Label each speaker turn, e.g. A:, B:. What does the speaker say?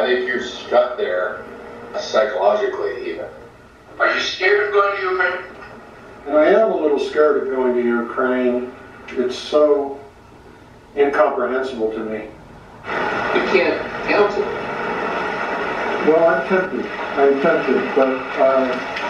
A: I think you're stuck there uh, psychologically even.
B: Are you scared of going to Ukraine?
C: And I am a little scared of going to Ukraine. It's so incomprehensible to me.
A: You can't count it.
C: Well, I'm tempted. I'm tempted, but uh,